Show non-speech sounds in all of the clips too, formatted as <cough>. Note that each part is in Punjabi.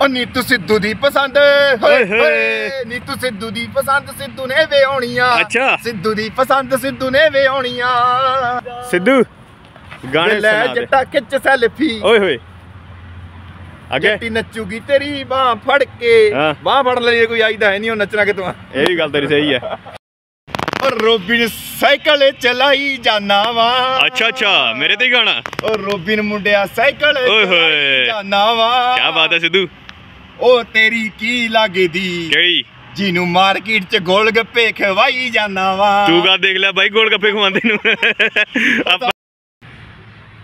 ਉਹ ਨੀਤੂ ਸਿੱਧੂ ਦੀ ਪਸੰਦ। ਓਏ ਹੋਏ। ਨੀਤੂ ਸਿੱਧੂ ਦੀ ਪਸੰਦ ਸਿੱਧੂ ਨੇ ਵਿਆਹਣੀਆਂ। ਅੱਛਾ। ਸਿੱਧੂ ਦੀ ਪਸੰਦ ਸਿੱਧੂ ਨੇ ਵਿਆਹਣੀਆਂ। ਸਿੱਧੂ ਗਾਣੇ ਲੈ ਸੁਣਾ ਦੇ। ਜੱਟਾ ਖਿੱਚ ਸੈਲਫੀ। ਓਏ ਹੋਏ। ਅੱਗੇ। ਜੱਟੀ ਨੱਚੂਗੀ ਤੇਰੀ ਬਾਹ ਫੜ ਕੇ। ਬਾਹ ਫੜ ਲਈ ਕੋਈ ਆਈਦਾ ਹੈ ਨਹੀਂ ਉਹ ਨੱਚਣਾ ਕਿਤੋਂ ਇਹ ਵੀ ਗੱਲ ਤੇਰੀ ਸਹੀ ਹੈ। ਔਰ ਰੋਬਿਨ ਸਾਈਕਲ ਚਲਾਈ ਜਾਨਾ ਵਾ। ਅੱਛਾ ਅੱਛਾ ਮੇਰੇ ਤੇ ਗਾਣਾ। ਔਰ ਰੋਬਿਨ ਮੁੰਡਿਆ ਸਾਈਕਲ ਓਏ ਹੋਏ। ਚਲਾਈ ਜਾਨਾ ਵਾ। ਕੀ ਬਾਤ ਹੈ ਸਿੱਧੂ। ਉਹ ਤੇਰੀ ਕੀ ਲੱਗਦੀ? ਕਿਹੜੀ? ਜਿਹਨੂੰ ਮਾਰਕੀਟ 'ਚ ਗੋਲ ਗੱਪੇ ਖਵਾਈ ਜਾਨਾ ਵਾ। ਤੂੰ ਕਾ ਦੇਖ ਲਿਆ ਬਾਈ ਗੋਲ ਗੱਪੇ ਖਵਾਉਂਦੇ ਨੂੰ। ਆਪਾਂ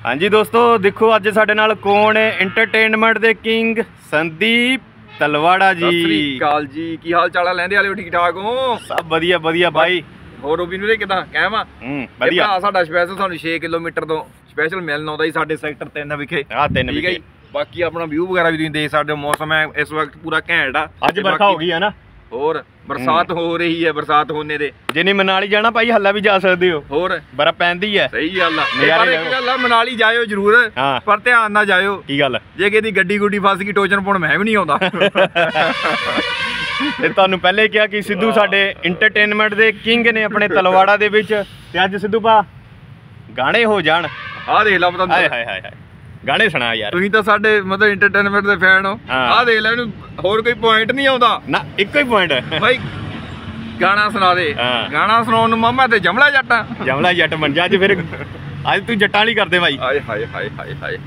ਹਾਂਜੀ ਦੋਸਤੋ ਦੇਖੋ ਅੱਜ ਸਾਡੇ ਨਾਲ ਕੌਣ ਹੈ? ਐਂਟਰਟੇਨਮੈਂਟ ਦੇ ਕਿੰਗ ਸੰਦੀਪ ਤਲਵਾੜਾ ਸਤਿ ਸ੍ਰੀ ਜੀ ਅਕਾਲ ਜੀ। ਕੀ ਹਾਲ ਚਾਲ ਆ? ਲੈਂਦੇ ਵਾਲਿਓ ਠੀਕ ਠਾਕ ਹੋ? ਸਭ ਵਧੀਆ ਵਧੀਆ ਬਾਈ। ਹੋਰ ਰੋਬਿਨ ਵੀਰੇ ਕਿਦਾਂ? ਕਹਿਵਾ ਹੂੰ ਵਧੀਆ। ਸਾਡਾ ਸਪੈਸ਼ਲ ਤੁਹਾਨੂੰ 6 ਕਿਲੋਮੀਟਰ ਤੋਂ ਸਪੈਸ਼ਲ ਮਿਲਣ ਆਉਂਦਾ ਜੀ ਸਾਡੇ ਸੈਕਟਰ 3 ਵਿਖੇ। ਆ ਹੈ ਵਿਕੇ ਜੀ। ਬਾਕੀ ਆਪਣਾ ਵਿਊ ਵਗੈਰਾ ਵੀ ਤੁਸੀਂ ਦੇਖ ਸਕਦੇ ਹੋ ਮੌਸਮ ਹੈ ਇਸ ਵਕਤ ਪੂਰਾ ਘੈਂਟ ਆ। ਅੱਜ ਵਰਖਾ ਹੋ ਗਈ ਹੈ ਨਾ? ਹੋਰ ਬਰਸਾਤ ਹੋ। ਰਹੀ ਹੈ ਬਰਸਾਤ ਹੋਣੇ ਦੇ। ਜਿੰਨੀ ਮਨਾਲੀ ਜਾਣਾ ਭਾਈ ਹੱਲਾ ਵੀ ਜਾ ਸਕਦੇ ਹੋ। ਹੋਰ? ਬਰਫ਼ ਪੈਂਦੀ ਹੈ। ਸਹੀ ਗੱਲ ਆ। ਪਰ ਇੱਕ ਲਓ। ਗੱਲ ਆ ਮਨਾਲੀ ਜਾਇਓ ਜ਼ਰੂਰ। ਪਰ ਧਿਆਨ ਨਾਲ ਜਾਇਓ। ਕੀ ਗੱਲ? ਜੇ ਕਿਤੇ ਗੱਡੀ ਗੁੱਡੀ ਫਸ ਗਈ ਟੋਚਨ ਪਾਉਣ ਮੈਂ ਵੀ ਨਹੀਂ ਆਉਂਦਾ। ਤੇ ਤੁਹਾਨੂੰ ਪਹਿਲੇ ਕਿਹਾ ਕਿ ਸਿੱਧੂ ਸਾਡੇ ਐਂਟਰਟੇਨਮੈਂਟ ਦੇ ਕਿੰਗ ਨੇ ਆਪਣੇ ਤਲਵਾੜਾ ਦੇ ਵਿੱਚ। ਤੇ ਅੱਜ ਸਿੱਧੂ ਭਾ ਗਾਣੇ ਹੋ ਜਾਣ। ਆਹ ਦੇਖ ਲਾ ਪਤਾ ਹਾਏ ਹਾਏ ਹਾਏ। ਗਾਣੇ ਸੁਣਾ ਯਾਰ। ਤੁਸੀਂ ਤਾਂ ਸਾਡੇ ਮਤਲਬ ਐਂਟਰਟੇਨਮੈਂਟ ਦੇ ਫੈਨ ਹੋ। ਆਹ ਦੇਖ ਲੈ ਇਹਨੂੰ ਹੋਰ ਕੋਈ ਪੁਆਇੰਟ ਨਹੀਂ ਆਉਂਦਾ। ਨਾ ਇੱਕੋ ਹੀ ਪੁਆਇੰਟ ਹੈ। ਬਾਈ ਗਾਣਾ ਸੁਣਾ ਦੇ। ਗਾਣਾ ਸੁਣਾਉਣ ਨੂੰ ਮਾਮਾ ਤੇ ਜਮਲਾ ਜੱਟਾਂ ਜਮਲਾ ਜੱਟ ਬਣ ਜਾ ਅੱਜ ਫਿਰ ਅੱਜ ਤੂੰ ਜੱਟਾਂ ਵਾਲੀ ਕਰਦੇ ਬਾਈ। ਹਾਏ ਹਾਏ ਹਾਏ ਹਾਏ ਹਾਏ।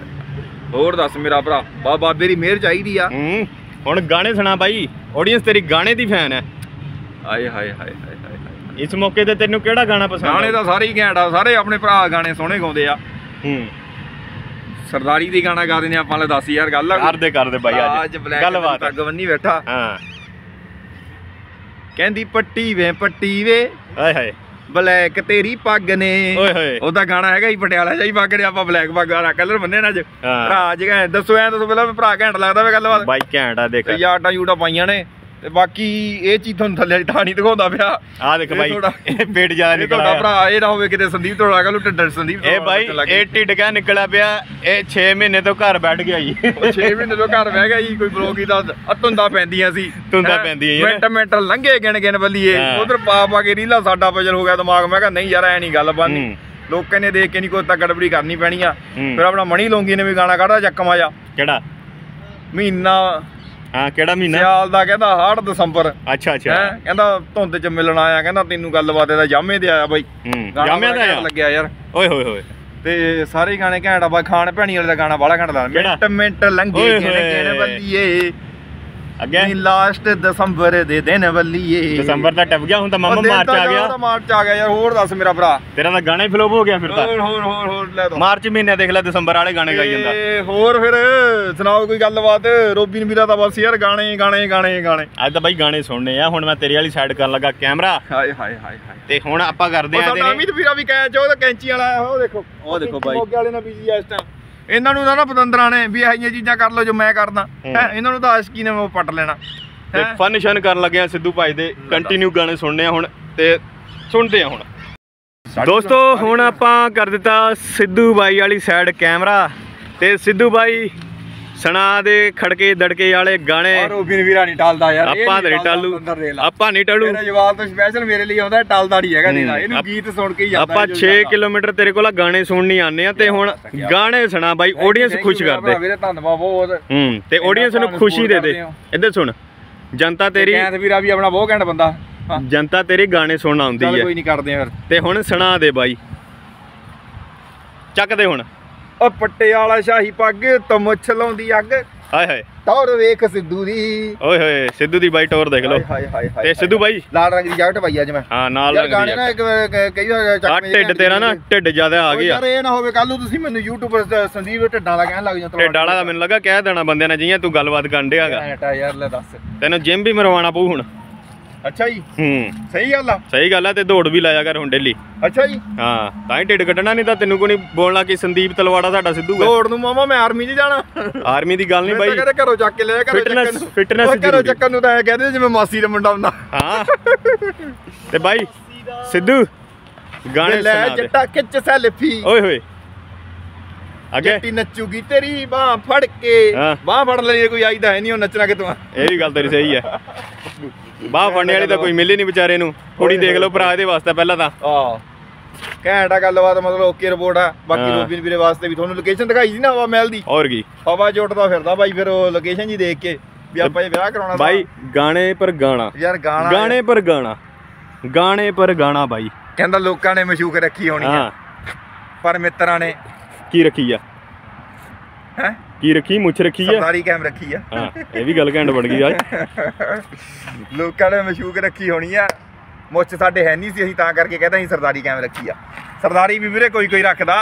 ਹੋਰ ਦੱਸ ਮੇਰਾ ਭਰਾ ਬਾ ਬਾਬੇ ਦੀ ਮਿਹਰ ਚਾਹੀਦੀ ਆ। ਹੁਣ ਗਾਣੇ ਸੁਣਾ ਬਾਈ। ਆਡੀਅנס ਤੇਰੀ ਗਾਣੇ ਦੀ ਫੈਨ ਹੈ। ਹਾਏ ਹਾਏ ਹਾਏ ਹਾਏ। ਇਸ ਮੌਕੇ ਤੇ ਤੈਨੂੰ ਕਿਹੜਾ ਗਾਣਾ ਪਸੰਦ ਗਾਣੇ ਤਾਂ ਸਾਰੇ ਹੀ ਘੈਂਟ ਆ। ਸਾਰੇ ਆਪਣੇ ਭਰਾ ਗਾਣੇ ਸੋਹਣੇ ਗਾਉਂਦੇ ਆ। ਹੂੰ। ਸਰਦਾਰੀ ਦੀ ਗਾਣਾ ਗਾ ਦਿੰਦੇ ਆਪਾਂ ਲੈ ਦੱਸ ਯਾਰ ਗੱਲ? ਕਰਦੇ ਕਰਦੇ ਬਾਈ ਅੱਜ ਅੱਜ ਗੱਲਬਾਤ ਪੱਗ ਬੰਨੀ ਬੈਠਾ। ਹਾਂ। ਕਹਿੰਦੀ ਪੱਟੀ ਵੇ ਪੱਟੀ ਵੇ। ਹਾਏ ਹਾਏ। ਬਲੈਕ ਤੇਰੀ ਪੱਗ ਨੇ। ਓਏ ਹੋਏ। ਉਹਦਾ ਗਾਣਾ ਹੈਗਾ ਹੀ ਪਟਿਆਲਾ ਜਾਈ ਪੱਗ ਨੇ ਆਪਾਂ ਬਲੈਕ ਪੱਗ ਵਾਲਾ ਕਲਰ ਬੰਨੇ ਨਾ ਅੱਜ। ਭਰਾ ਜੀ ਕਹਿੰਦੇ ਦੱਸੋ ਐ ਦੱਸੋ ਪਹਿਲਾਂ ਭਰਾ ਘੈਂਟ ਲੱਗਦਾ ਵੇ ਗੱਲਬਾਤ। ਬਾਈ ਘੈਂਟ ਆ ਦੇਖ। ਤੇ ਯਾਟਾ ਯੂਟਾ ਪਾਈਆਂ ਨੇ। ਤੇ ਬਾਕੀ ਇਹ ਚੀਜ਼ ਤੁਹਾਨੂੰ ਥੱਲੇ ਵਾਲੀ ਟਾਣੀ ਦਿਖਾਉਂਦਾ ਪਿਆ। ਆ ਦੇਖ ਬਾਈ ਤੁਹਾਡਾ- ਇਹ ਪੇਟ ਜ਼ਿਆਦਾ ਇਹ ਨਿਕਲ ਤੁਹਾਡਾ ਭਰਾ ਇਹ ਨਾ ਹੋਵੇ ਕਿਤੇ ਸੰਦੀਪ ਤੋੜਾ ਕੱਲ ਢੱਡਰ ਸੰਦੀਪ ਇਹ ਬਾਈ ਇਹ ਢਿੱਡ ਕਾ ਨਿਕਲਿਆ ਪਿਆ ਇਹ 6 ਮਹੀਨੇ ਤੋਂ ਘਰ ਬੈਠ ਗਿਆ ਜੀ। 6 ਮਹੀਨੇ ਤੋਂ ਘਰ ਬਹਿ ਗਿਆ ਜੀ ਕੋਈ ਬਲੌਗ ਦਾ ਅਤੁੰਦਾ ਪੈਂਦੀਆਂ ਸੀ। ਧੁੰਦਾਂ ਹੈਂ? ਪੈਂਦੀਆਂ ਨਾ। ਮਿੰਟ ਮਿੰਟ ਲੰਘੇ ਗਿਣ ਗਿਣ ਬੱਲੀਏ। ਹਾਂ। ਉਧਰ ਪਾ ਪਾ ਕੇ ਰੀਲਾ ਸਾਡਾ ਪਜਲ ਹੋ ਗਿਆ ਦਿਮਾਗ। ਮੈਂ ਕਿਹਾ ਨਹੀਂ ਯਾਰ ਐ ਨਹੀਂ ਗੱਲ ਬਣਨੀ। ਹੂੰ। ਲੋਕਾਂ ਨੇ ਦੇਖ ਕੇ ਨਹੀਂ ਕੋਈ ਤਾਂ ਗੜਬੜੀ ਕਰਨੀ ਪੈਣੀ ਆ। ਹੂੰ। ਫਿਰ ਆਪਣਾ ਮਣੀ ਲੋਂਗੀ ਨੇ ਵੀ ਗਾਣਾ ਕੱਢਦਾ ਚੱਕਮਾ ਜਾ ਕਿਹੜਾ? ਮਹੀਨਾ ਹਾਂ ਕਿਹੜਾ ਮਹੀਨਾ? ਸਿਆਲ ਦਾ ਕਹਿੰਦਾ ਹਾੜ ਦਸੰਬਰ। ਅੱਛਾ ਅੱਛਾ। ਹੈ ਕਹਿੰਦਾ ਧੁੰਦ ਚ ਮਿਲਣ ਆਇਆ ਕਹਿੰਦਾ ਤੈਨੂੰ ਗੱਲਬਾਤ ਇਹਦਾ ਜਾਮੇ ਤੇ ਆਇਆ ਬਾਈ। ਬੜਾ ਦਾ ਲੱਗਿਆ ਯਾਰ। ਓਏ ਹੋਏ ਹੋਏ। ਤੇ ਸਾਰੇ ਗਾਣੇ ਘੈਂਟ ਆ ਬਾਈ ਖਾਣ ਭੈਣੀ ਵਾਲੇ ਦਾ ਗਾਣਾ ਬਾਲਾ ਘੈਂਟ ਲੱਗਦਾ? ਮਿੰਟ ਮਿੰਟ ਲੰਘੇ ਗਿਣ ਹੋਏ। ਬੱਲੀਏ ਅੱਗੇ? ਨੀ ਲਾਸਟ ਦਸੰਬਰ ਦੇ ਦਿਨ ਬੱਲੀਏ ਦਸੰਬਰ ਦਾ ਟੱਪ ਗਿਆ ਹੁਣ ਤਾਂ ਮਾਮਾ ਮਾਰਚ ਤਾਂ ਆ ਗਿਆ। ਤਾਂ ਮਾਰਚ ਆ ਗਿਆ ਯਾਰ ਹੋਰ ਦੱਸ ਮੇਰਾ ਭਰਾ। ਤੇਰਾ ਤਾਂ ਗਾਣਾ ਹੀ ਫਲੋਪ ਹੋ ਗਿਆ ਫਿਰ ਤਾਂ। ਹੋਰ ਹੋਰ ਹੋਰ ਹੋਰ ਲੈ ਦੋ ਮਾਰਚ ਮਹੀਨੇ ਦੇਖ ਲੈ ਦਸੰਬਰ ਵਾਲੇ ਗਾਣੇ ਗਾਈ ਜਾਂਦਾ। ਤੇ ਹੋਰ ਫਿਰ ਸੁਣਾਓ ਕੋਈ ਗੱਲਬਾਤ? ਰੋਬਿਨ ਵੀਰਾ ਤਾਂ ਬਸ ਯਾਰ ਗਾਣੇ ਗਾਣੇ ਗਾਣੇ ਗਾਣੇ। ਅੱਜ ਤਾਂ ਬਾਈ ਗਾਣੇ ਸੁਣਨੇ ਆ ਹੁਣ ਮੈਂ ਤੇਰੇ ਵਾਲੀ ਸਾਈਡ ਕਰਨ ਲੱਗਾ ਕੈਮਰਾ। ਹਾਏ ਹਾਏ ਹਾਏ ਹਾਏ। ਤੇ ਹੁਣ ਆਪਾਂ ਕਰਦੇ ਆ ਤੇਰੇ ਅਮਿਤ ਵੀਰਾ ਵੀ ਕੈਂਚ ਉਹ ਤਾਂ ਕੈਂਚੀ ਵਾਲਾ ਆ, ਉਹ ਦੇਖੋ। ਉਹ ਦੇਖੋ ਬਾਈ। ਮੋਗੇ ਵਾਲੇ ਨਾਲ ਬੀਜੀ ਇਸ ਟਾਈਮ ਇਹਨਾਂ ਨੂੰ ਨਾ ਪਤੰਦਰਾਂ ਨੇ ਵੀ ਇਹੀਆਂ ਚੀਜ਼ਾਂ ਕਰ ਲਓ ਜੋ ਮੈਂ ਕਰਦਾ। ਇਹਨਾਂ ਨੂੰ ਤਾਂ ਆਸ਼ਕੀ ਨੇ ਉਹ ਪੱਟ ਲੈਣਾ। ਤੇ? ਫਨ ਸ਼ਨ ਕਰਨ ਲੱਗੇ ਆ ਸਿੱਧੂ ਭਾਈ ਦੇ। ਕੰਟੀਨਿਊ ਗਾਣੇ ਸੁਣਨੇ ਆ ਹੁਣ ਤੇ ਸੁਣਦੇ ਆ ਹੁਣ। ਦੋਸਤੋ ਹੁਣ ਆਪਾਂ ਕਰ ਦਿੱਤਾ ਸਿੱਧੂ ਬਾਈ ਵਾਲੀ ਸਾਈਡ ਕੈਮਰਾ ਤੇ ਸਿੱਧੂ ਬਾਈ ਸੁਣਾ ਦੇ ਖੜਕੇ ਦੜਕੇ ਵਾਲੇ ਗਾਣੇ ਔਰ ਉਹ ਵੀਰਾ ਨਹੀਂ ਟਾਲਦਾ ਯਾਰ ਆਪਾਂ ਨਹੀਂ ਟਾਲੂ ਆਪਾਂ ਨਹੀਂ ਟਾਲੂ। ਮੇਰਾ ਜਵਾਬ ਤਾਂ ਸਪੈਸ਼ਲ ਮੇਰੇ ਲਈ ਆਉਂਦਾ ਟਾਲਦਾ ਨਹੀਂ ਹੈਗਾ ਤੇਰਾ। ਇਹਨੂੰ ਗੀਤ ਸੁਣ ਕੇ ਹੀ ਜਾਂਦਾ ਆਪਾਂ 6 ਕਿਲੋਮੀਟਰ ਤੇਰੇ ਕੋਲ ਗਾਣੇ ਸੁਣਨੀ ਆਨੇ ਆ ਤੇ ਹੁਣ ਗਾਣੇ ਸੁਣਾ ਬਾਈ ਆਡੀਅנס ਖੁਸ਼ ਕਰ ਦੇ। ਵੀਰੇ ਧੰਨਵਾਦ ਬਹੁਤ। ਹੂੰ ਤੇ ਆਡੀਅנס ਨੂੰ ਖੁਸ਼ੀ ਦੇ ਦੇ। ਇੱਧਰ ਸੁਣ ਜਨਤਾ ਤੇਰੀ ਕੈਂਥ ਵੀਰਾ ਵੀ ਆਪਣਾ ਬਹੁਤ ਘੈਂਟ ਬੰਦਾ। ਜਨਤਾ ਤੇਰੇ ਗਾਣੇ ਸੁਣਨ ਆਉਂਦੀ ਹੈ। ਕੋਈ ਨਹੀਂ ਕਰਦੇ ਫਿਰ। ਤੇ ਹੁਣ ਸੁਣਾ ਦੇ ਬਾਈ। ਚੱਕਦੇ ਹੁਣ। ਉਹ ਪੱਟੇ ਵਾਲਾ ਸ਼ਾਹੀ ਪੱਗ ਤੋਂ ਮੁੱਛ ਲਾਉਂਦੀ ਅੱਗ। ਹਾਏ ਹਾਏ। ਟੌਰ ਵੇਖ ਸਿੱਧੂ ਦੀ। ਓਏ ਹੋਏ ਸਿੱਧੂ ਦੀ ਬਾਈ ਟੋਰ ਦੇਖ ਲਓ। ਹਾਏ ਹਾਏ ਹਾਏ ਤੇ ਸਿੱਧੂ ਬਾਈ? ਲਾਲ ਰੰਗ ਦੀ ਜੈਕਟ ਪਾਈ ਅੱਜ ਮੈਂ। ਹਾਂ ਨਾਲ ਰੰਗ ਦੀ ਨਾ ਇੱਕ ਕਈ ਵਾਰ ਚੱਕ ਢਿੱਡ ਤੇਰਾ ਨਾ ਢਿੱਡ ਜ਼ਿਆਦਾ ਆ ਗਿਆ ਯਾਰ ਇਹ ਨਾ ਹੋਵੇ ਕੱਲ ਨੂੰ ਤੁਸੀਂ ਮੈਨੂੰ ਤੇ ਸੰਦੀਪ ਢਿੱਡਾਂ ਵਾਲਾ ਕਹਿਣ ਲੱਗ ਜਾਂ ਢਿੱਡ ਵਾਲਾ ਦਾ ਮੈਨੂੰ ਲੱਗਾ ਕਹਿ ਦੇਣਾ ਬੰਦਿਆਂ ਨੇ ਜਿਹੀਆਂ ਤੂੰ ਗੱਲਬਾਤ ਕਰਨ ਡਿਆਗਾ ਯਾਰ ਲੈ ਦੱਸ। ਤੈਨੂੰ ਜਿਮ ਵੀ ਮਰਵਾਉਣਾ ਪਊ ਹੁਣ। ਅੱਛਾ ਜੀ। ਹੂੰ। ਸਹੀ ਗੱਲ ਆ। ਸਹੀ ਗੱਲ ਆ ਤੇ ਦੌੜ ਵੀ ਲਾਇਆ ਕਰ ਹੁਣ ਡੇਲੀ। ਅੱਛਾ ਜੀ। ਹਾਂ ਤਾਂ ਹੀ ਢਿੱਡ ਕੱਢਣਾ ਨਹੀਂ ਤਾਂ ਤੈਨੂੰ ਕੋਈ ਬੋਲਣਾ ਕਿ ਸੰਦੀਪ ਤਲਵਾੜਾ ਸਾਡਾ ਸਿੱਧੂ ਗਾ ਦੌੜ ਨੂੰ ਮਾਮਾ ਮੈਂ ਆਰਮੀ 'ਚ ਜਾਣਾ। ਆਰਮੀ ਦੀ ਗੱਲ ਨਹੀਂ ਬਾਈ। ਕਹਿੰਦਾ ਘਰੋਂ ਚੱਕ ਕੇ ਲਿਆ ਘਰੋਂ ਚੱਕਣ ਨੂੰ। ਉਹ ਘਰੋਂ। ਚੱਕਣ ਨੂੰ ਤਾਂ ਐ ਕਹਦੇ ਜਿਵੇਂ ਮਾਸੀ ਦਾ ਮੁੰਡਾ ਹੁੰਦਾ। ਹਾਂ। ਤੇ ਬਾਈ ਸਿੱਧੂ ਗਾਣੇ ਲੈ ਸੁਣਾ ਦੇ। ਜੱਟਾ ਖਿੱਚ ਸੈਲਫੀ। ਓਏ ਹੋਏ। ਅੱਗੇ। ਜੱਟੀ ਨੱਚੂਗੀ ਤੇਰੀ ਬਾਹ ਫੜ ਕੇ। ਹਾਂ। ਬਾਹ ਫੜ ਲਈ ਕੋਈ ਆਈ ਤਾਂ ਹੈ ਨਹੀਂ ਉਹ ਨੱਚਣਾ ਕਿਤੋਂ ਇਹ ਵੀ ਗੱਲ ਤੇਰੀ ਸਹੀ ਹੈ ਬਾਹ ਫੜਨੇ ਵਾਲੀ ਤਾਂ ਕੋਈ ਮਿਲੇ ਨਹੀਂ ਵਿਚਾਰੇ ਨੂੰ। ਕੁੜੀ ਦੇਖ ਲਓ ਭਰਾ ਇਹਦੇ ਵਾਸਤੇ ਪਹਿਲਾਂ ਤਾਂ। ਆ ਘੈਂਟ ਆ ਗੱਲਬਾਤ ਮਤਲਬ ਓਕੇ ਰਿਪੋਰਟ ਆ। ਬਾਕੀ। ਰੋਬਿਨ ਵੀਰੇ ਵਾਸਤੇ ਵੀ ਤੁਹਾਨੂੰ ਲੋਕੇਸ਼ਨ ਦਿਖਾਈ ਸੀ ਨਾ ਹਵਾ ਮਹਿਲ ਦੀ? ਹੋਰ ਕੀ। ਹਵਾ ਜੁੱਟਦਾ ਫਿਰਦਾ ਬਾਈ ਫਿਰ ਉਹ ਲੋਕੇਸ਼ਨ ਜੀ ਦੇਖ ਕੇ ਵੀ ਆਪਾਂ ਇਹ ਵਿਆਹ ਕਰਾਉਣਾ ਬਾਈ ਗਾਣੇ ਪਰ ਗਾਣਾ। ਯਾਰ ਗਾਣਾ ਗਾਣੇ ਪਰ ਗਾਣਾ। ਗਾਣੇ ਪਰ ਗਾਣਾ ਬਾਈ। ਕਹਿੰਦਾ ਲੋਕਾਂ ਨੇ ਮਸ਼ੂਕ ਰੱਖੀ ਹੋਣੀ ਆ। ਪਰ ਮਿੱਤਰਾਂ ਨੇ ਕੀ ਰੱਖੀ ਆ? ਹੈ? ਕੀ ਰੱਖੀ? ਮੁੱਛ ਰੱਖੀ ਆ? ਸਰਦਾਰੀ ਕੈਮ ਰੱਖੀ ਆ। ਹਾਂ ਇਹ ਵੀ ਗੱਲ ਘੈਂਟ ਬਣ ਗਈ ਯਾਰ। ਲੋਕਾਂ ਨੇ ਮਸ਼ੂਕ ਰੱਖੀ ਹੋਣੀ ਆ। ਮੁੱਛ ਸਾਡੇ ਹੈ ਨਹੀਂ ਸੀ ਅਸੀਂ ਤਾਂ ਕਰਕੇ ਕਹਿੰਦਾ ਅਸੀਂ ਸਰਦਾਰੀ ਕੈਮ ਰੱਖੀ ਆ। ਸਰਦਾਰੀ ਵੀ ਵੀਰੇ ਕੋਈ ਕੋਈ ਰੱਖਦਾ।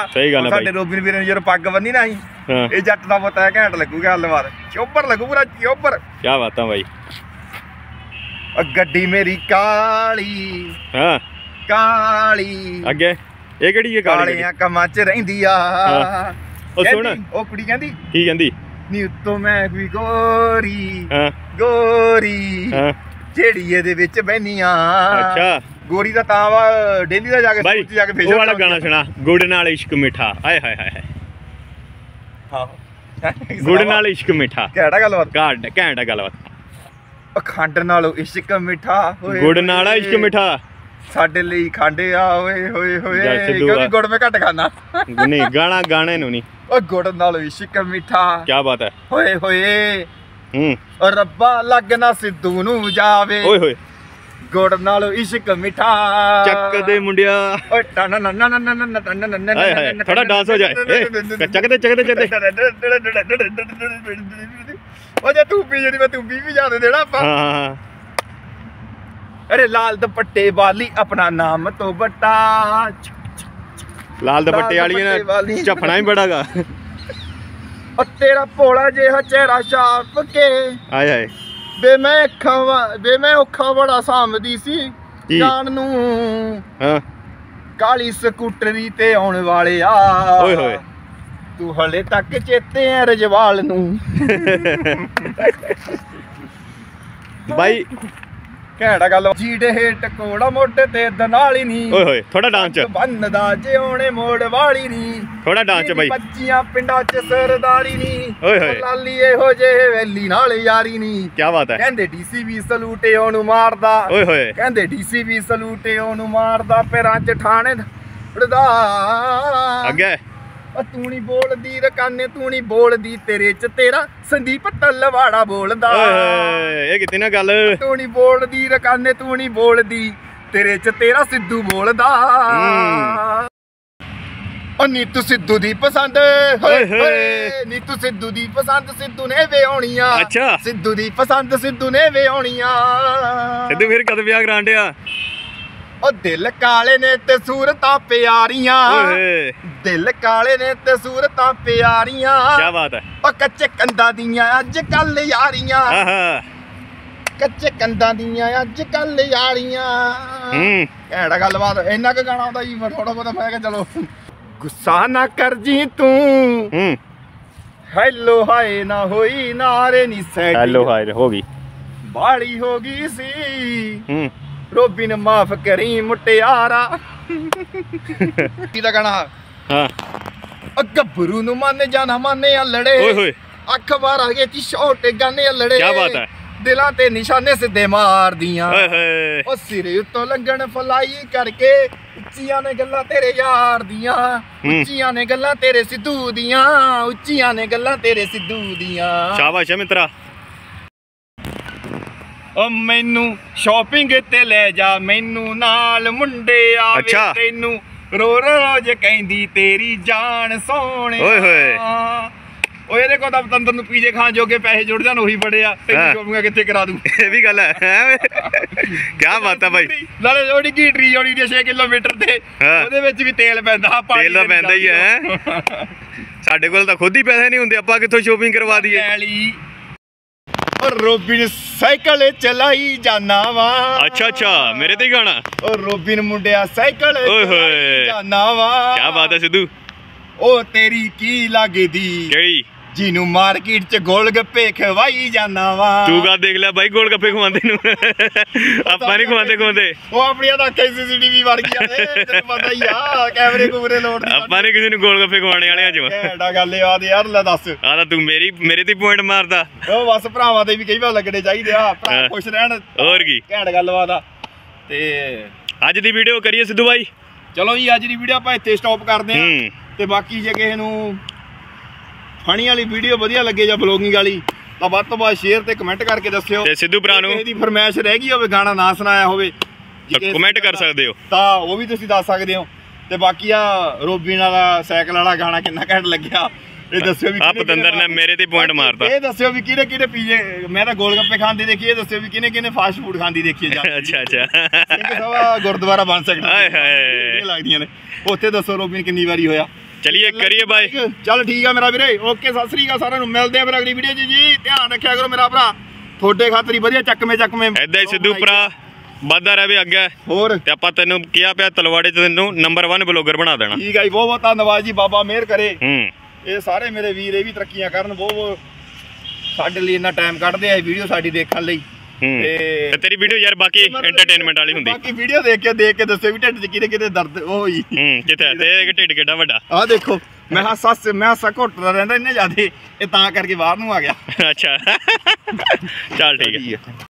ਸਾਡੇ। ਰੋਬਿਨ ਵੀਰੇ ਨੂੰ ਜਦੋਂ ਪੱਗ ਬੰਨੀ ਨਾ ਅਸੀਂ ਹਾਂ। ਇਹ ਜੱਟ ਦਾ ਪਤਾ ਹੈ ਘੈਂਟ ਲੱਗੂਗਾ ਗੱਲਬਾਤ ਚੋਪਰ ਲੱਗੂ ਪੂਰਾ ਚੋਪਰ ਕੀ ਬਾਤਾਂ ਬਾਈ। ਗੱਡੀ ਮੇਰੀ ਕਾਲੀ। ਹਾਂ। ਕਾਲੀ। ਅੱਗੇ। ਇਹ ਕਿਹੜੀ ਹੈ ਕਾਲੀ ਕਾਲੀਆਂ ਕੰਮਾਂ 'ਚ ਰਹਿੰਦੀ ਆ। ਉਹ ਸੁਣ। ਕਹਿੰਦੀ- ਉਹ ਕੁੜੀ ਕਹਿੰਦੀ ਕੀ ਕਹਿੰਦੀ? ਨੀ ਉੱਤੋਂ ਮੈਂ ਕੋਈ ਗੋਰੀ ਹਾਂ। ਗੋਰੀ ਹਾਂ। ਜਿਹੜੀ ਇਹਦੇ ਵਿੱਚ ਬੈਨੀਆਂ ਅੱਛਾ। ਗੋਰੀ ਦਾ ਤਾਂ ਵਾ ਡੇਲੀ ਦਾ ਜਾ ਕੇ ਬਾਈ ਸਕੂਲ 'ਚ ਜਾ ਕੇ ਉਹ facial ਵਾਲਾ ਗਾਣਾ ਸੁਣਾ। ਗੁੜ ਨਾਲ ਇਸ਼ਕ ਮਿੱਠਾ। ਆਏ ਹਾਏ ਹਾਏ ਹਾਏ। ਹਾਂ। ਗੁੜ ਨਾਲ ਇਸ਼ਕ ਮਿੱਠਾ। ਕਿਹੜਾ ਗੱਲਬਾਤ। ਘਾਟ ਘੈਂਟ ਆ ਗੱਲਬਾਤ। ਖੰਡ ਨਾਲੋਂ ਇਸ਼ਕ ਮਿੱਠਾ ਹੋਏ ਗੁੜ ਨਾਲ ਆ ਇਸ਼ਕ ਮਿੱਠਾ। ਸਾਡੇ ਲਈ ਖੰਡ ਆ ਓਏ ਹੋਏ ਹੋਏ ਕਿਉਂਕਿ। ਗੁੜ ਮੈਂ ਘੱਟ ਖਾਣਾ ਨਹੀਂ ਗਾਣਾ ਗਾਣੇ ਨੂੰ ਨਹੀਂ ਓ ਗੁੜ ਨਾਲੋਂ ਇਸ਼ਕ ਮਿੱਠਾ ਕੀ ਬਾਤ ਹੈ ਹੋਏ ਹੋਏ ਹੂੰ ਓ ਰੱਬਾ ਲੱਗਣਾ ਸਿੱਧੂ ਨੂੰ ਜਾਵੇ ਓਏ ਹੋਏ ਗੁੜ ਨਾਲੋਂ ਇਸ਼ਕ ਮਿੱਠਾ ਚੱਕ ਦੇ ਮੁੰਡਿਆ ਓਏ ਟਨ ਨਨ ਨਨ ਨਨ ਨਨ ਨਨ ਨਨ ਨਨ ਹਾਏ ਹਾਏ ਥੋੜਾ ਡਾਂਸ ਹੋ ਜਾਏ ਚੱਕ ਦੇ ਚੱਕ ਦੇ ਚੱਕ ਦੇ ਉਹ ਜੇ ਤੂੰ ਪੀ ਜਿਹੜੀ ਮੈਂ ਤੂੰ ਪੀ ਵੀ ਜਾਦੇ ਦੇਣਾ ਆਪਾਂ ਹਾਂ ਅਰੇ ਲਾਲ ਦੁਪੱਟੇ ਵਾਲੀ ਆਪਣਾ ਨਾਮ ਤੋਂ ਬੱਟਾ ਲਾਲ ਦੁਪੱਟੇ ਵਾਲੀ। ਨੇ ਝਫਣਾ ਹੀ ਬੜਾਗਾ। ਓ ਤੇਰਾ ਭੋਲਾ ਜਿਹਾ ਚਿਹਰਾ ਛਾਪ ਕੇ। ਆਏ ਹਾਏ। ਬੇ ਮੈਂ ਅੱਖਾਂ ਬੇ ਮੈਂ ਔਖਾ ਬੜਾ ਸਾਂਭਦੀ ਸੀ? ਜਾਣ ਨੂੰ ਹਾਂ। ਕਾਲੀ ਸਕੂਟਰੀ ਤੇ ਆਉਣ ਵਾਲੇ ਆ ਓਏ ਹੋਏ। ਤੂੰ ਹਲੇ ਤੱਕ ਚੇਤੇ ਐ ਰਜਵਾਲ ਨੂੰ। ਬਾਈ ਘੈਂਟਾ ਗੱਲ। ਜੀੜੇ ਹੇਠ ਕੋੜਾ ਮੋਢੇ ਤੇ ਦਨਾਲੀ ਨਹੀਂ ਓਏ ਹੋਏ ਥੋੜਾ ਡਾਂਸ ਚ। ਬੰਨਦਾ ਜਿਉਣੇ ਮੋੜ ਵਾਲੀ ਨਹੀਂ ਥੋੜਾ ਡਾਂਸ ਚ ਬਾਈ। ਬੱਚੀਆਂ ਪਿੰਡਾਂ ਚ ਸਰਦਾਰੀ ਨਹੀਂ ਓਏ ਹੋਏ। ਲਾਲੀ ਇਹੋ ਜੇ ਵੇਲੀ ਨਾਲ ਯਾਰੀ ਨਹੀਂ ਕੀ ਬਾਤ ਹੈ। ਕਹਿੰਦੇ ਡੀਸੀਬੀ ਸਲੂਟੇ ਉਹਨੂੰ ਮਾਰਦਾ। ਓਏ ਹੋਏ। ਕਹਿੰਦੇ ਡੀਸੀਬੀ ਸਲੂਟੇ ਉਹਨੂੰ ਮਾਰਦਾ ਪੈਰਾਂ 'ਚ ਠਾਣੇ ਉੜਦਾ ਅੱਗੇ। ਓ ਤੂੰ ਨਹੀਂ ਬੋਲਦੀ ਰਕਾਨੇ ਤੂੰ ਨਹੀਂ ਬੋਲਦੀ ਤੇਰੇ 'ਚ ਤੇਰਾ ਸੰਦੀਪ ਤਲਵਾੜਾ ਬੋਲਦਾ। ਇਹ ਕਿਤੇ ਨਾ ਗੱਲ? ਤੂੰ ਨਹੀਂ ਬੋਲਦੀ ਰਕਾਨੇ ਤੂੰ ਨਹੀਂ ਬੋਲਦੀ ਤੇਰੇ 'ਚ ਤੇਰਾ ਸਿੱਧੂ ਬੋਲਦਾ। ਓ ਨੀਤੂ ਸਿੱਧੂ ਦੀ ਪਸੰਦ ਹੋਏ। ਹੋਏ। ਨੀਤੂ ਸਿੱਧੂ ਦੀ ਪਸੰਦ ਸਿੱਧੂ ਨੇ ਵਿਆਹਣੀਆਂ। ਅੱਛਾ। ਸਿੱਧੂ ਦੀ ਪਸੰਦ ਸਿੱਧੂ ਨੇ ਵਿਆਹਣੀਆਂ। ਸਿੱਧੂ ਫਿਰ ਕਦ ਵਿਆਹ ਕਰਾਂਡਿਆ ਓ ਦਿਲ ਕਾਲੇ ਨੇ ਤੇ ਸੂਰਤਾਂ ਪਿਆਰੀਆਂ। ਦਿਲ ਕਾਲੇ ਨੇ ਤੇ ਸੂਰਤਾਂ ਪਿਆਰੀਆਂ। ਕੀ ਬਾਤ ਹੈ। ਓ ਕੱਚੇ ਕੰਦਾਂ ਦੀਆਂ ਅੱਜ ਕੱਲ ਯਾਰੀਆਂ ਕੱਚੇ ਕੰਦਾਂ ਦੀਆਂ ਅੱਜ ਕੱਲ ਯਾਰੀਆਂ। ਹੂੰ। ਐੜਾ ਗੱਲਬਾਤ ਇੰਨਾ ਕੁ ਗਾਣਾ ਆਉਂਦਾ ਜੀ ਥੋੜਾ ਬਹੁਤਾ ਮੈਂ ਕਿਹਾ ਚਲੋ। ਗੁੱਸਾ ਨਾ ਕਰ ਜੀ ਤੂੰ। ਹੂੰ। ਹੈਲੋ ਹਾਏ ਨਾ ਹੋਈ ਨਾਰੇ ਨੀ ਸੈਟ ਹੈਲੋ ਹਾਏ ਹੋ ਗਈ। ਬਾੜੀ ਹੋ ਗਈ ਸੀ। ਹੂੰ। ਰੋਬੀ ਨੇ ਮਾਫ ਕਰੀ ਮੁਟਿਆਰਾ। ਕੀ ਦਾ ਗਾਣਾ? ਹਾਂ। ਗੱਭਰੂ ਨੂੰ ਮੰਨ ਜਾਣਾ ਮੰਨੇ ਅਲੜੇ ਓਏ ਹੋਏ। ਅਖਬਾਰ ਆ ਗਏ ਤੀ ਛੋਟੇ ਗਾਨੇ ਅਲੜੇ ਕਿਆ ਬਾਤ ਹੈ। ਦਿਲਾਂ ਤੇ ਨਿਸ਼ਾਨੇ ਸਿੱਧੇ ਮਾਰਦੀਆਂ। ਓਏ ਹੋਏ। ਉਹ ਸਿਰੇ ਉੱਤੋਂ ਲੰਘਣ ਫਲਾਈ ਕਰਕੇ ਉੱਚੀਆਂ ਨੇ ਗੱਲਾਂ ਤੇਰੇ ਯਾਰ ਦੀਆਂ। ਉੱਚੀਆਂ ਨੇ ਗੱਲਾਂ ਤੇਰੇ ਸਿੱਧੂ ਦੀਆਂ। ਉੱਚੀਆਂ ਨੇ ਗੱਲਾਂ ਤੇਰੇ ਸਿੱਧੂ ਦੀਆਂ। ਸ਼ਾਬਾਸ਼ ਮਿੱਤਰਾ। ਓ ਮੈਨੂੰ ਸ਼ਾਪਿੰਗ ਤੇ ਲੈ ਜਾ ਮੈਨੂੰ ਨਾਲ ਮੁੰਡੇ ਆਵੇ ਅੱਛਾ। ਤੈਨੂੰ। ਰੋ ਰੋਜ ਕਹਿੰਦੀ ਤੇਰੀ ਜਾਨ ਸੋਹਣੇ ਓਏ ਹੋਏ। ਓਏ ਇਹਦੇ ਕੋਲ ਤਾਂ ਤੰਦਰ ਨੂੰ ਪੀਜੇ ਖਾਣ ਜੋਗੇ ਪੈਸੇ ਜੁੜ ਜਾਣ ਉਹੀ ਬੜਿਆ ਹਾਂ। ਤੈਨੂੰ ਸ਼ਾਪਿੰਗ ਕਿੱਥੇ ਕਰਾ ਦੂੰ? ਇਹ ਵੀ ਗੱਲ ਹੈ। ਹੈਂ ਕੀ ਬਾਤ ਹੈ ਬਾਈ। ਨਾਲੇ ਜੋੜੀ ਗੀਟਰੀ ਜੋੜੀ ਦੀ 6 ਕਿਲੋਮੀਟਰ ਤੇ ਹਾਂ। ਉਹਦੇ ਵਿੱਚ ਵੀ ਤੇਲ ਪੈਂਦਾ ਪਾਣੀ ਤੇਲ ਤਾਂ ਪੈਂਦਾ ਹੀ ਹੈ। ਸਾਡੇ ਕੋਲ ਤਾਂ ਖੁਦ ਹੀ ਪੈਸੇ ਨਹੀਂ ਹੁੰਦੇ ਆਪਾਂ ਕਿੱਥੋਂ ਸ਼ੋਪਿੰਗ ਕਰਵਾ ਦਈਏ? ਔਰ ਰੋਬਿਨ ਸਾਈਕਲ ਚਲਾਈ ਜਾਨਾ ਵਾ। ਅੱਛਾ ਅੱਛਾ ਮੇਰੇ ਤੇ ਗਾਣਾ। ਔਰ ਰੋਬਿਨ ਮੁੰਡਿਆ ਸਾਈਕਲ ਓਏ ਹੋਏ। ਜਾਨਾ ਵਾ। ਕੀ ਬਾਤ ਹੈ ਸਿੱਧੂ। ਉਹ ਤੇਰੀ ਕੀ ਲੱਗਦੀ? ਕਿਹੜੀ? ਜਿਹਨੂੰ ਮਾਰਕੀਟ 'ਚ ਗੋਲ ਗੱਪੇ ਖਵਾਈ ਜਾਨਾ ਵਾ। ਤੂੰ ਕਾ ਦੇਖ ਲਿਆ ਬਾਈ ਗੋਲ ਗੱਪੇ ਖਵਾਉਂਦੇ ਨੂੰ। ਆਪਾਂ ਨਹੀਂ ਖਵਾਉਂਦੇ ਖਵਾਉਂਦੇ। ਉਹ ਆਪਣੀਆਂ ਤਾਂ ਸੀਸੀਟੀਵੀ ਵਰਗੀਆਂ ਨੇ ਤੈਨੂੰ ਪਤਾ ਹੀ ਆ ਕੈਮਰੇ ਕੂਮਰੇ ਲੋੜ ਦੀ ਆਪਾਂ ਨੇ ਕਿਸੇ ਨੂੰ ਗੋਲ ਗੱਪੇ ਖਵਾਉਣੇ ਵਾਲੇ ਅੱਜ ਘੈਂਟਾ ਗੱਲ ਆ ਤੇ ਯਾਰ ਲੈ ਦੱਸ। ਆ ਤਾਂ ਤੂੰ ਮੇਰੀ ਮੇਰੇ ਤੇ ਪੁਆਇੰਟ ਮਾਰਦਾ। ਉਹ ਬਸ ਭਰਾਵਾਂ ਦੇ ਵੀ ਕਈ ਵਾਰ ਲੱਗਣੇ ਚਾਹੀਦੇ ਆ ਭਰਾ। ਖੁਸ਼ ਰਹਿਣ। ਹੋਰ ਕੀ। ਘੈਂਟ ਗੱਲਬਾਤ ਆ। ਤੇ ਅੱਜ ਦੀ ਵੀਡੀਓ ਕਰੀਏ ਸਿੱਧੂ ਬਾਈ। ਚਲੋ ਜੀ ਅੱਜ ਦੀ ਵੀਡੀਓ ਆਪਾਂ ਇੱਥੇ ਸਟਾਪ ਕਰਦੇ ਹੂੰ। ਤੇ ਬਾਕੀ ਜੇ ਕਿਸੇ ਨੂੰ ਫਣੀ ਵਾਲੀ ਵੀਡੀਓ ਵਧੀਆ ਲੱਗੇ ਜਾਂ ਬਲੌਗਿੰਗ ਵਾਲੀ ਤਾਂ ਵੱਧ ਤੋਂ ਵੱਧ ਸ਼ੇਅਰ ਤੇ ਕਮੈਂਟ ਕਰਕੇ ਦੱਸਿਓ। ਤੇ ਸਿੱਧੂ ਭਰਾ ਨੂੰ ਕਿਸੇ ਦੀ ਫਰਮਾਇਸ਼ ਰਹਿ ਗਈ ਹੋਵੇ ਗਾਣਾ ਨਾ ਸੁਣਾਇਆ ਹੋਵੇ ਕਮੈਂਟ ਕਰ ਸਕਦੇ ਹੋ। ਤਾਂ ਉਹ ਵੀ ਤੁਸੀਂ ਦੱਸ ਸਕਦੇ ਹੋ। ਤੇ ਬਾਕੀ ਆ ਰੋਬੀਨ ਵਾਲਾ ਸਾਈਕਲ ਵਾਲਾ ਗਾਣਾ ਕਿੰਨਾ ਘੈਂਟ ਲੱਗਿਆ। ਇਹ ਦੱਸਿਓ ਵੀ ਆ ਕਿਹਨੇ- ਪਤੰਦਰ ਨੇ ਮੇਰੇ ਤੇ ਪੁਆਇੰਟ ਮਾਰਦਾ ਇਹ ਦੱਸਿਓ ਵੀ ਕਿਹਨੇ ਕਿਹਨੇ ਪੀਜੇ ਮੈਂ ਤਾਂ ਗੋਲ ਗੱਪੇ ਖਾਂਦੀ ਦੇਖੀ ਇਹ ਦੱਸਿਓ ਵੀ ਕਿਹਨੇ ਕਿਹਨੇ ਫਾਸਟ ਫੂਡ ਖਾਂਦੀ ਦੇਖੀ ਜਾ <laughs> ਅੱਛਾ ਅੱਛਾ। ਸਿੰਘ ਸਭਾ ਗੁਰਦੁਆਰਾ ਬਣ ਸਕਦਾ। ਹਾਏ। ਇਹ ਲੱਗਦੀਆਂ ਨੇ। ਉੱਥੇ ਦੱਸੋ ਰੋਬਿਨ ਕਿੰਨੀ ਵਾਰੀ ਹੋਇਆ। ਚਲਿਏ ਕਰੀਏ ਬਾਈ। ਚੱਲ ਠੀਕ ਆ ਮੇਰਾ ਵੀਰੇ ਓਕੇ ਸਤਿ ਸ੍ਰੀ ਅਕਾਲ ਸਾਰਿਆਂ ਨੂੰ। ਮਿਲਦੇ ਆ ਫਿਰ ਅਗਲੀ ਵੀਡੀਓ 'ਚ ਜੀ। ਧਿਆਨ ਰੱਖਿਆ ਕਰੋ ਮੇਰਾ ਭਰਾ। ਤੁਹਾਡੇ ਖਾਤਰ ਹੀ ਵਧੀਆ ਚੱਕਵੇਂ ਚੱਕਵੇਂ। ਐਦਾਂ ਹੀ ਸਿੱਧੂ ਭਰਾ ਵਾਧਾ ਰਹੇ ਅੱਗੇ। ਹੋਰ? ਤੇ ਆਪਾਂ ਤੈਨੂੰ ਕਿਹਾ ਪਿਆ ਤਲਵਾੜੇ ਚ ਤੈਨੂੰ ਨੰਬਰ 1 ਬਲੌਗਰ ਬਣਾ ਦੇਣਾ। ਠੀਕ ਆ ਜੀ ਬਹੁਤ ਬਹੁਤ ਧੰਨਵਾਦ ਜੀ ਬਾਬਾ ਮਿਹਰ ਕਰੇ। ਹੂੰ। ਇਹ ਸਾਰੇ ਮੇਰੇ ਵੀਰ ਇਹ ਵੀ ਤਰੱਕੀਆਂ ਕਰਨ ਬਹੁਤ ਬਹੁਤ ਸਾਡੇ ਲਈ ਇੰਨਾ ਟਾਈਮ ਕੱਢਦੇ ਆ ਵੀਡੀਓ ਸਾਡੀ ਦੇਖਣ ਲਈ। ਤੇ- ਤੇ ਤੇਰੀ ਵੀਡੀਓ ਯਾਰ ਬਾਕੀ ਐਂਟਰਟੇਨਮੈਂਟ ਵਾਲੀ ਹੁੰਦੀ। ਬਾਕੀ ਵੀਡੀਓ ਦੇਖ ਕੇ ਦੇਖ ਕੇ ਦੱਸਿਓ ਵੀ ਢਿੱਡ 'ਚ ਕਿਤੇ ਕਿਤੇ ਦਰਦ ਉਹ ਹੋਈ। ਹੂੰ ਕਿੱਥੇ? ਤੇ ਢਿੱਡ ਕਿੱਡਾ ਵੱਡਾ? ਆਹ ਦੇਖੋ ਮੈਂ ਹਾਸਾ ਮੈਂ ਹਾਸਾ ਘੁੱਟਦਾ ਰਹਿੰਦਾ ਇੰਨੇ ਜ਼ਿਆਦੇ ਇਹ ਤਾਂ ਕਰਕੇ ਬਾਹਰ ਨੂੰ ਆ ਗਿਆ। ਅੱਛਾ। ਚੱਲ ਠੀਕ ਹੈ। ਹੈ